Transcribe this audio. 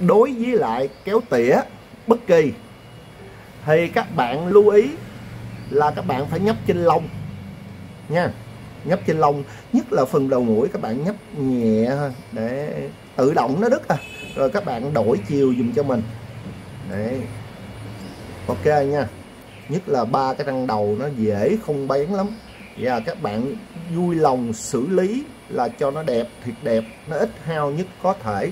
đối với lại kéo tỉa bất kỳ. Thì các bạn lưu ý là các bạn phải nhấp trên lông nha. Nhấp trên lông, nhất là phần đầu mũi các bạn nhấp nhẹ thôi để tự động nó đứt à. Rồi các bạn đổi chiều dùm cho mình. Đấy. Ok nha. Nhất là ba cái răng đầu nó dễ không bén lắm. Và các bạn vui lòng xử lý là cho nó đẹp, thiệt đẹp, nó ít hao nhất có thể.